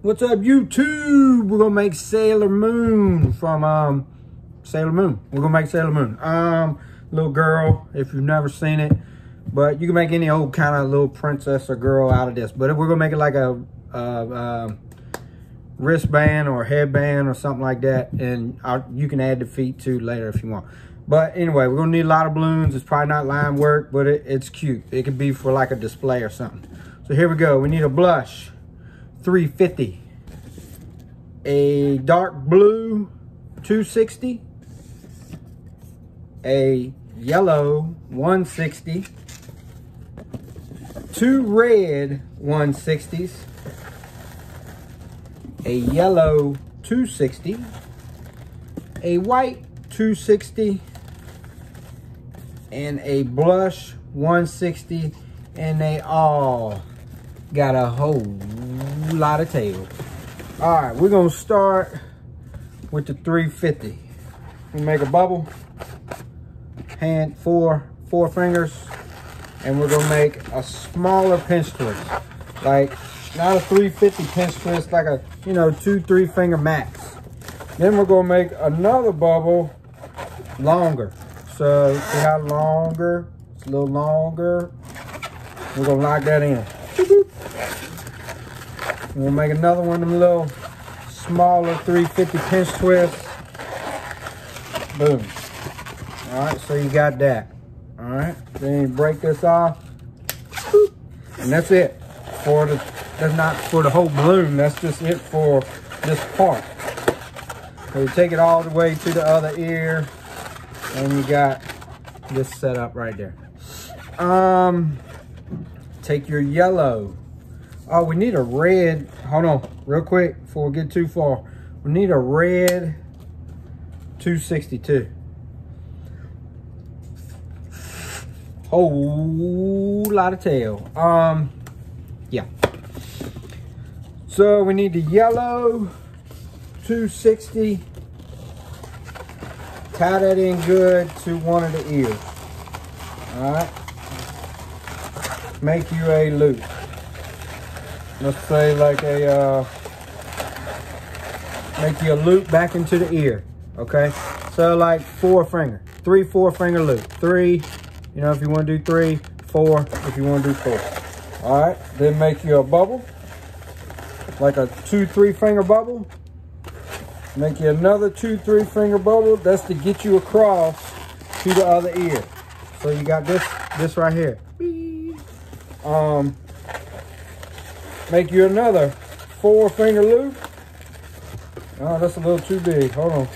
What's up, YouTube? We're gonna make Sailor Moon from um Sailor Moon. We're gonna make Sailor Moon. Um, little girl, if you've never seen it, but you can make any old kind of little princess or girl out of this. But if we're gonna make it like a, a, a wristband or headband or something like that, and I'll, you can add the feet too later if you want. But anyway, we're gonna need a lot of balloons. It's probably not line work, but it, it's cute. It could be for like a display or something. So here we go. We need a blush. 350 a dark blue 260 a yellow 160 two red 160s a yellow 260 a white 260 and a blush 160 and they all got a whole lot of tail. All right, we're gonna start with the 350. We make a bubble, hand four, four fingers, and we're gonna make a smaller pinch twist. Like, not a 350 pinch twist, like a, you know, two, three finger max. Then we're gonna make another bubble longer. So, see how longer, it's a little longer. We're gonna lock that in. We'll make another one of them little smaller 350 pinch twists. Boom. All right, so you got that. All right, then you break this off. And that's it for the, that's not for the whole balloon. That's just it for this part. So you take it all the way to the other ear and you got this set up right there. Um, take your yellow Oh, we need a red. Hold on, real quick before we get too far. We need a red 262. Whole lot of tail. Um, yeah. So we need the yellow 260. Tie that in good to one of the ears. All right. Make you a loop let's say like a uh, make you a loop back into the ear okay? So like four finger three four finger loop three you know if you want to do three four if you want to do four all right? Then make you a bubble like a two three finger bubble. Make you another two three finger bubble that's to get you across to the other ear. So you got this this right here. Um Make you another four finger loop. Oh, that's a little too big. Hold on.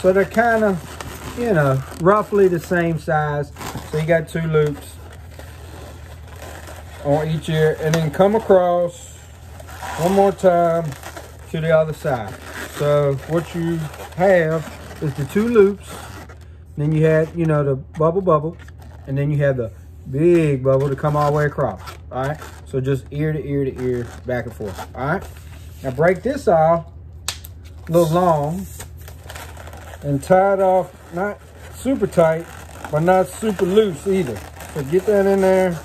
So they're kind of, you know, roughly the same size. So you got two loops on each ear and then come across one more time to the other side. So what you have is the two loops. Then you had, you know, the bubble bubble. And then you have the big bubble to come all the way across. All right. So just ear to ear to ear, back and forth. All right. Now break this off a little long and tie it off, not super tight, but not super loose either. So get that in there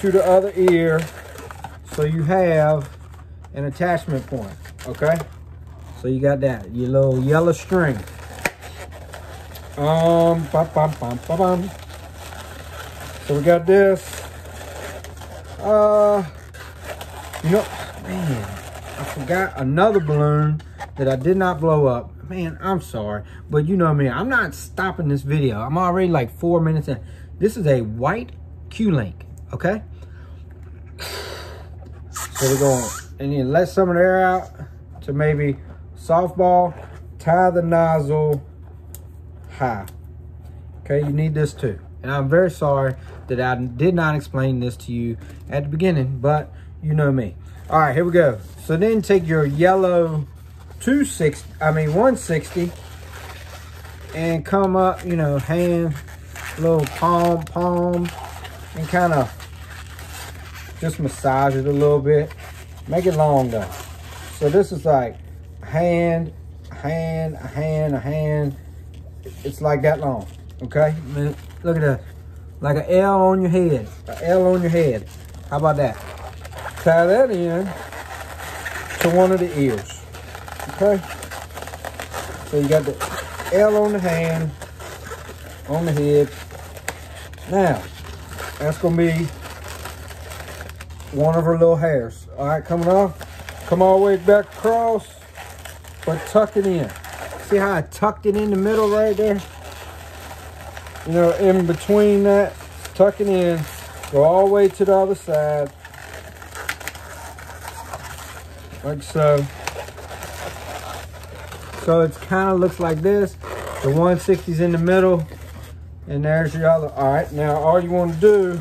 to the other ear so you have an attachment point, okay? So you got that, your little yellow string. Um, bum, bum, bum, bum, bum. So we got this. Uh, you know, man, I forgot another balloon that I did not blow up. Man, I'm sorry, but you know I me, I'm not stopping this video. I'm already like four minutes in. This is a white Q-Link, okay? So we're going, and then let some of the air out to maybe softball, tie the nozzle high. Okay, you need this too. And I'm very sorry that I did not explain this to you at the beginning, but you know me. All right, here we go. So then take your yellow 260, I mean 160, and come up, you know, hand, little palm, palm, and kind of just massage it a little bit. Make it long though. So this is like hand, hand, hand, a hand. It's like that long, okay? Look at that. Like an L on your head. An L on your head. How about that? tie that in to one of the ears. Okay? So you got the L on the hand, on the head. Now, that's gonna be one of her little hairs. All right, coming off. Come all the way back across, but tuck it in. See how I tucked it in the middle right there? You know, in between that, tuck it in, go all the way to the other side. Like so. So it kind of looks like this. The 160's in the middle, and there's your other. All right, now all you want to do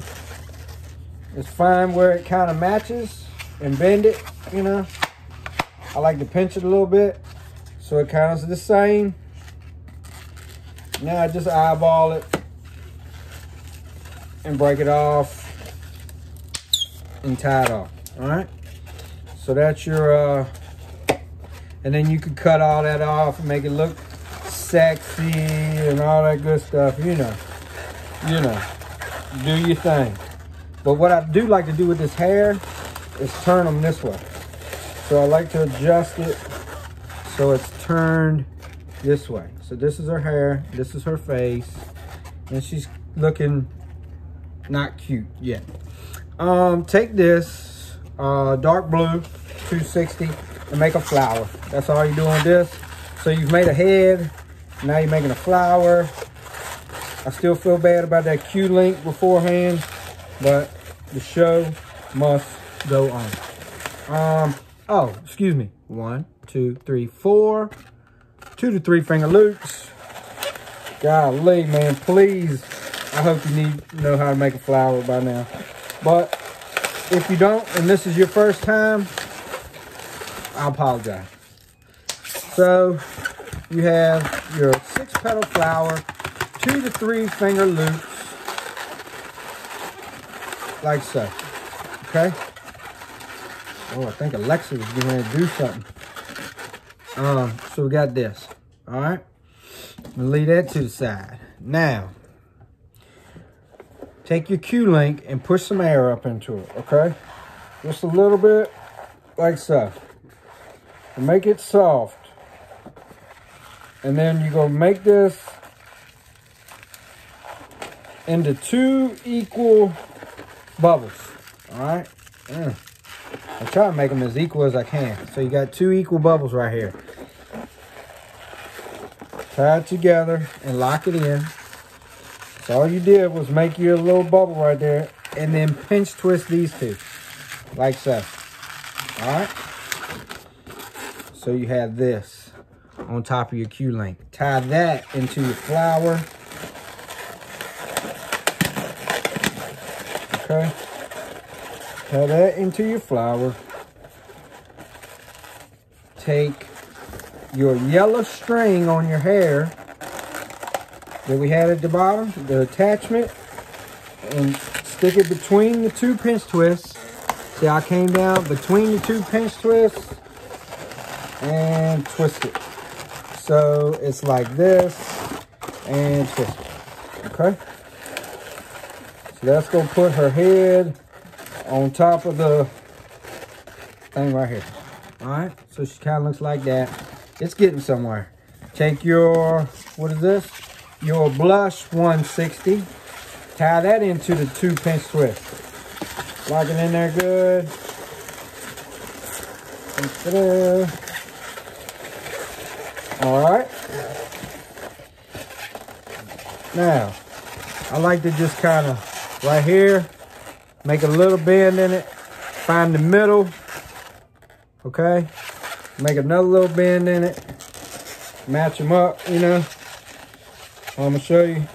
is find where it kind of matches and bend it, you know. I like to pinch it a little bit so it kind of is the same. Now I just eyeball it and break it off and tie it off, all right? So that's your, uh, and then you can cut all that off and make it look sexy and all that good stuff, you know. You know, do your thing. But what I do like to do with this hair is turn them this way. So I like to adjust it so it's turned this way. So this is her hair, this is her face, and she's looking not cute yet. Um, take this uh, dark blue 260 and make a flower. That's all you're doing this. So you've made a head, now you're making a flower. I still feel bad about that Q-link beforehand, but the show must go on. Um, oh, excuse me. One, two, three, four. Two to three finger loops. Golly, man, please. I hope you need know how to make a flower by now. But if you don't, and this is your first time, I apologize. So you have your six petal flower, two to three finger loops, like so, okay? Oh, I think Alexa is going to do something. Um, so we got this, all right? I'm leave that to the side. Now, take your Q-link and push some air up into it, okay? Just a little bit, like so. And make it soft. And then you're going to make this into two equal bubbles, all right? Mm. I try to make them as equal as I can. So you got two equal bubbles right here. Tie it together and lock it in. So all you did was make your little bubble right there and then pinch twist these two like so. All right. So you have this on top of your Q-link. Tie that into your flower. Okay. Tie that into your flower. Take your yellow string on your hair that we had at the bottom, the attachment, and stick it between the two pinch twists. See, I came down between the two pinch twists and twist it. So it's like this and twist it. Okay? So that's to put her head on top of the thing right here. All right, so she kind of looks like that. It's getting somewhere. Take your, what is this? Your blush 160. Tie that into the two pinch twist. Lock it in there good. All right. Now, I like to just kind of, right here, Make a little bend in it. Find the middle. Okay. Make another little bend in it. Match them up, you know. I'm to show you.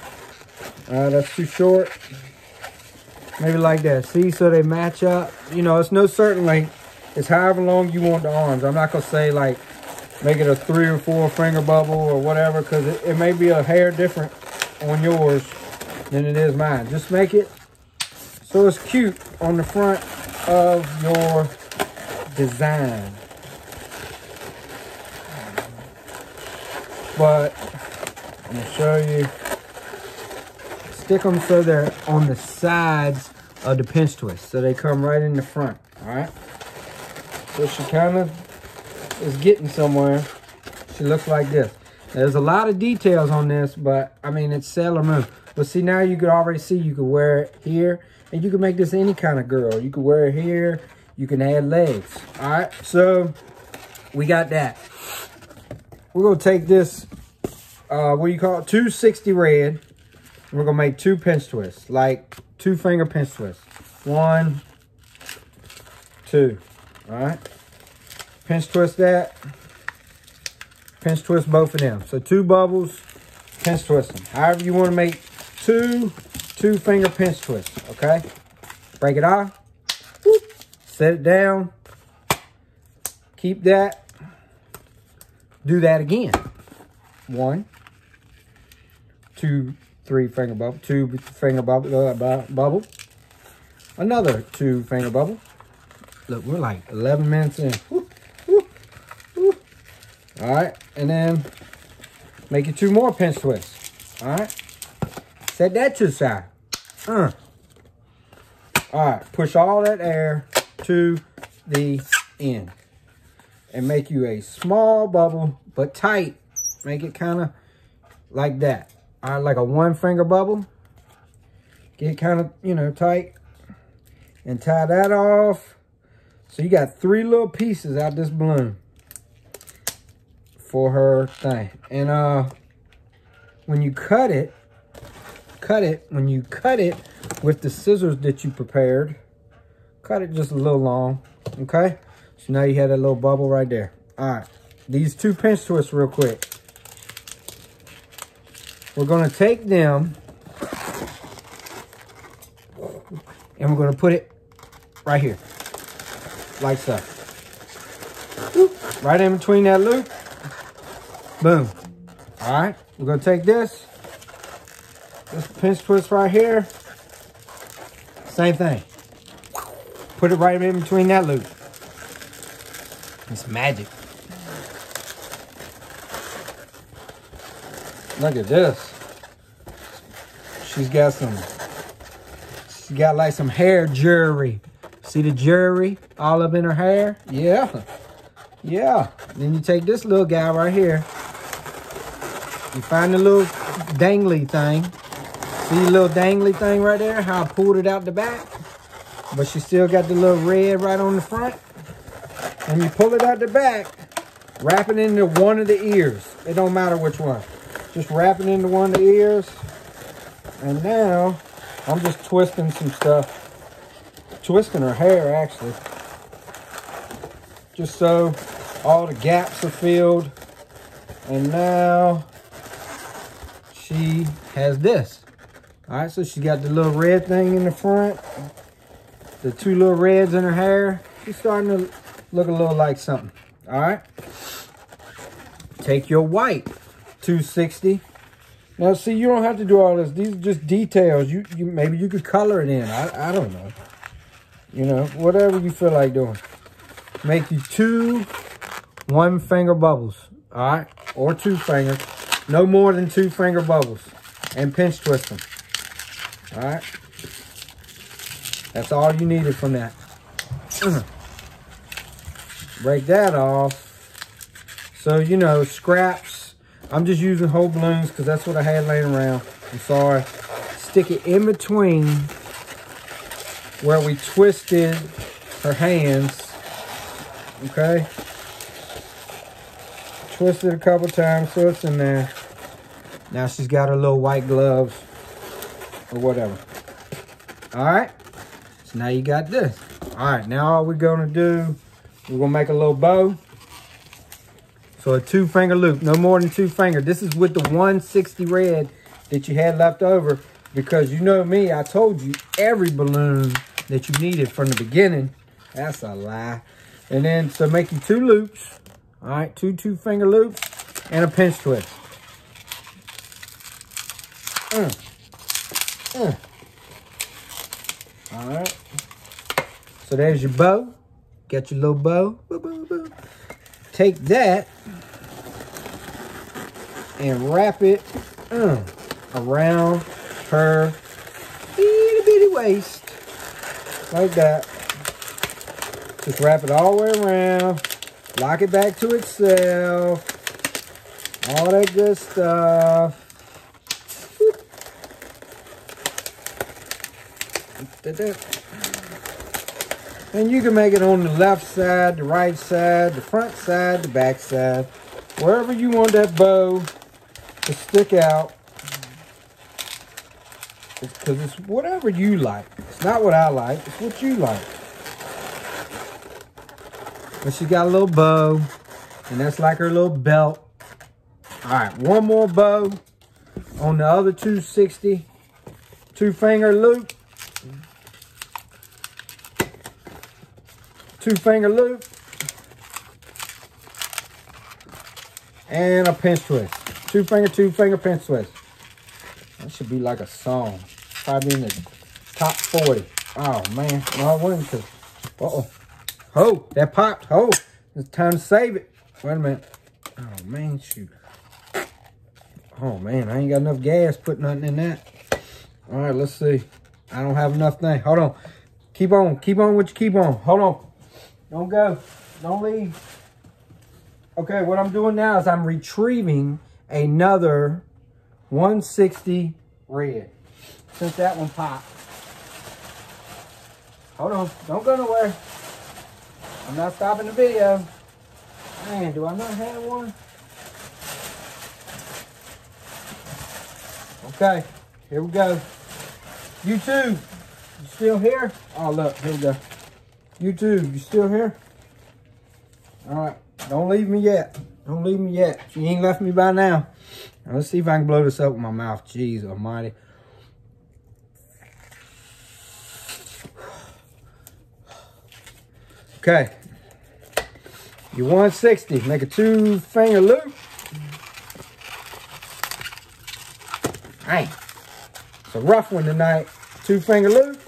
Uh, that's too short. Maybe like that. See, so they match up. You know, it's no certain length. It's however long you want the arms. I'm not to say like make it a three or four finger bubble or whatever because it, it may be a hair different on yours than it is mine. Just make it so it's cute on the front of your design. But I'm gonna show you. Stick them so they're on the sides of the pinch twist. So they come right in the front. All right. So she kind of is getting somewhere. She looks like this. There's a lot of details on this, but I mean, it's Sailor Moon. But see, now you could already see you could wear it here, and you can make this any kind of girl. You can wear it here. You can add legs. All right, so we got that. We're gonna take this, uh, what do you call it? 260 red. We're gonna make two pinch twists, like two finger pinch twists. One, two. All right. Pinch twist that. Pinch twist both of them. So two bubbles, pinch twist them. However you want to make two two finger pinch twists, okay? Break it off. Set it down. Keep that. Do that again. One, two, three finger bubble, two finger bubble, uh, bubble. Another two finger bubble. Look, we're like 11 minutes in. Woo, woo, woo. All right, and then make it two more pinch twists. All right, set that to the side. Uh. All right, push all that air to the end and make you a small bubble, but tight. Make it kind of like that. Right, like a one finger bubble. Get kind of, you know, tight and tie that off so you got three little pieces out this balloon for her thing. And uh, when you cut it, cut it, when you cut it with the scissors that you prepared, cut it just a little long, okay? So now you have that little bubble right there. All right, these two pinch twists real quick. We're gonna take them and we're gonna put it right here like so. Right in between that loop. Boom. All right, we're gonna take this, this pinch twist right here. Same thing. Put it right in between that loop. It's magic. Look at this. She's got some, she's got like some hair jewelry. See the jewelry all up in her hair? Yeah. Yeah. Then you take this little guy right here. You find the little dangly thing. See the little dangly thing right there? How I pulled it out the back? But she still got the little red right on the front. And you pull it out the back, wrap it into one of the ears. It don't matter which one. Just wrapping into one of the ears. And now, I'm just twisting some stuff twisting her hair actually. Just so all the gaps are filled. And now she has this. All right, so she got the little red thing in the front. The two little reds in her hair. She's starting to look a little like something. All right. Take your white 260. Now, see, you don't have to do all this. These are just details. You, you Maybe you could color it in. I, I don't know. You know, whatever you feel like doing. Make you two one finger bubbles. All right? Or two fingers. No more than two finger bubbles. And pinch twist them. All right? That's all you needed from that. Break that off. So, you know, scraps. I'm just using whole balloons because that's what I had laying around. I'm sorry. Stick it in between where we twisted her hands. Okay. Twisted a couple times so it's in there. Now she's got her little white gloves or whatever. All right. So now you got this. All right. Now all we're going to do, we're going to make a little bow. So a two finger loop, no more than two finger. This is with the 160 red that you had left over because you know me, I told you every balloon that you needed from the beginning. That's a lie. And then, so make you two loops. All right, two two finger loops and a pinch twist. Uh. Uh. All right. So there's your bow. Got your little bow. Take that and wrap it uh, around her itty bitty waist like that. Just wrap it all the way around. Lock it back to itself. All that good stuff. And you can make it on the left side, the right side, the front side, the back side. Wherever you want that bow to stick out. Because it's, whatever you like. It's not what I like. It's what you like. But she got a little bow. And that's like her little belt. All right, one more bow on the other 260. Two finger loop. Two finger loop. And a pinch twist. Two finger, two finger pinch twist. That should be like a song. Probably in the top 40. Oh man, no it wouldn't cause, uh-oh. Oh, that popped. Oh, it's time to save it. Wait a minute. Oh man, shoot. Oh man, I ain't got enough gas. Put nothing in that. All right, let's see. I don't have enough thing. Hold on. Keep on. Keep on what you keep on. Hold on. Don't go. Don't leave. Okay, what I'm doing now is I'm retrieving another 160 red. Since that one popped. Hold on. Don't go nowhere. I'm not stopping the video. Man, do I not have one? Okay, here we go. YouTube, you still here? Oh, look, here we go. You too, you still here? All right, don't leave me yet. Don't leave me yet. She ain't left me by now. now. Let's see if I can blow this up with my mouth. Jeez almighty. Okay. You 160, make a two finger loop. Hey, it's a rough one tonight. Two finger loop.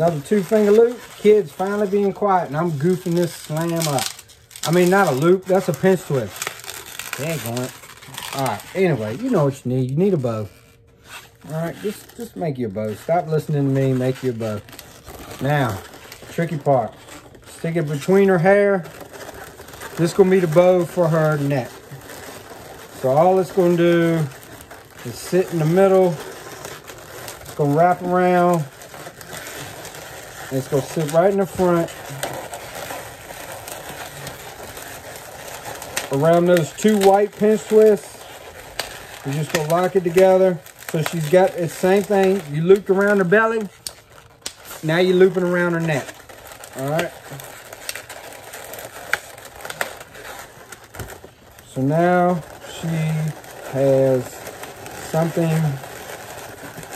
Another two finger loop. Kids finally being quiet and I'm goofing this slam up. I mean, not a loop, that's a pinch twist. Dang it. All right, anyway, you know what you need. You need a bow. All right, just, just make your bow. Stop listening to me, make your bow. Now, tricky part. Stick it between her hair. This gonna be the bow for her neck. So all it's gonna do is sit in the middle. It's gonna wrap around. And it's gonna sit right in the front. Around those two white pinch twists. You're just gonna lock it together. So she's got the same thing. You looped around her belly. Now you're looping around her neck. All right. So now she has something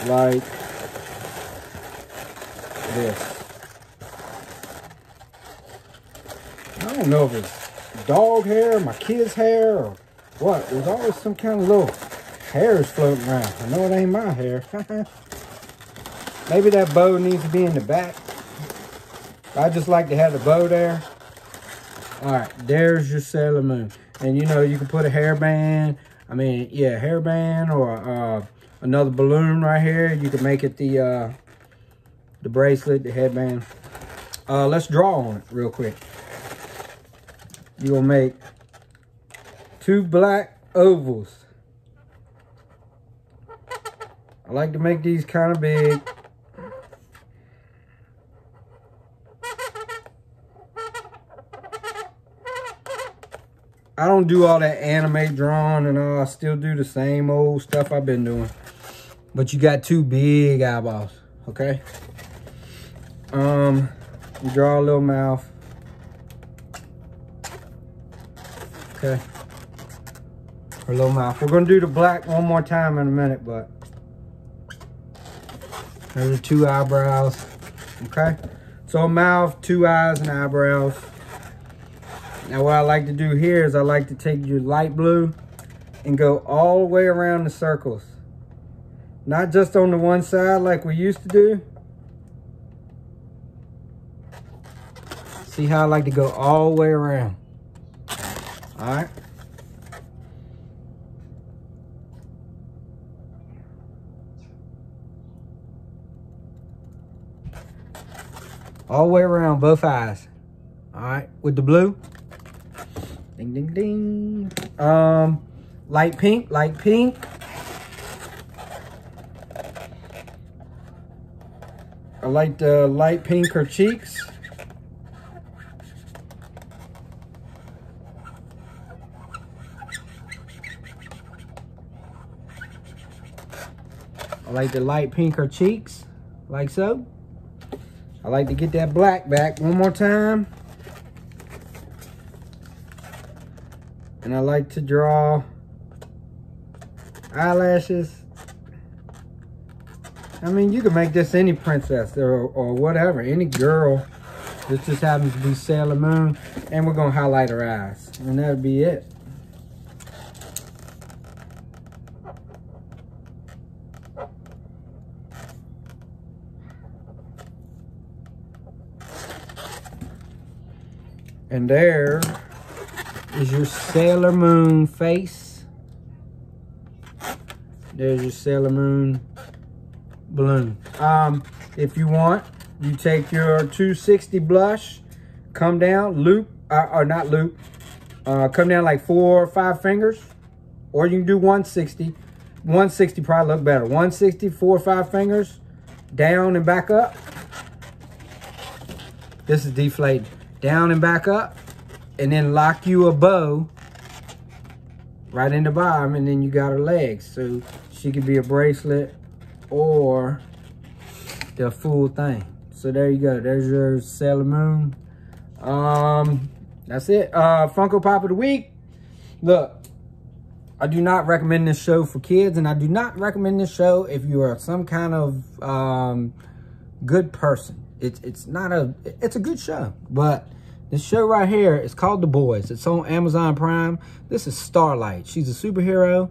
like this. I don't know if it's dog hair, my kid's hair, or what. There's always some kind of little hairs floating around. I know it ain't my hair. Maybe that bow needs to be in the back. I just like to have the bow there. All right, there's your Sailor Moon. And you know, you can put a hairband. I mean, yeah, hairband or uh, another balloon right here. You can make it the uh, the bracelet, the headband. Uh, let's draw on it real quick. Gonna make two black ovals. I like to make these kind of big. I don't do all that anime drawing and all. I still do the same old stuff I've been doing. But you got two big eyeballs, okay? Um, you draw a little mouth. Okay. Her little mouth. We're gonna do the black one more time in a minute, but there's the two eyebrows. Okay. So mouth, two eyes, and eyebrows. Now what I like to do here is I like to take your light blue and go all the way around the circles. Not just on the one side like we used to do. See how I like to go all the way around. All right. All the way around, both eyes. All right, with the blue. Ding, ding, ding. Um, light pink, light pink. I like the light pink her cheeks. I like the light pink her cheeks, like so. I like to get that black back one more time. And I like to draw eyelashes. I mean, you can make this any princess or, or whatever, any girl. This just happens to be Sailor Moon. And we're going to highlight her eyes. And that'll be it. And there is your Sailor Moon face. There's your Sailor Moon balloon. Um, if you want, you take your 260 blush, come down, loop, uh, or not loop, uh, come down like four or five fingers, or you can do 160. 160 probably look better. 160, four or five fingers, down and back up. This is deflating down and back up, and then lock you a bow right in the bottom, and then you got her legs. So she could be a bracelet or the full thing. So there you go. There's your Sailor Moon. Um, that's it. Uh, Funko Pop of the week. Look, I do not recommend this show for kids, and I do not recommend this show if you are some kind of um, good person. It's it's not a it's a good show, but this show right here is called The Boys. It's on Amazon Prime. This is Starlight. She's a superhero.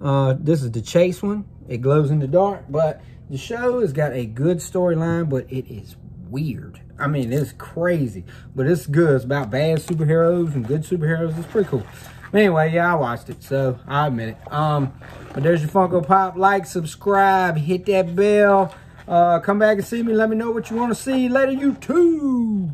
Uh, this is the chase one. It glows in the dark, but the show has got a good storyline, but it is weird. I mean, it's crazy, but it's good. It's about bad superheroes and good superheroes. It's pretty cool. Anyway, yeah, I watched it, so I admit it. Um, but there's your Funko Pop. Like, subscribe, hit that bell. Uh, come back and see me. Let me know what you want to see. Later, YouTube.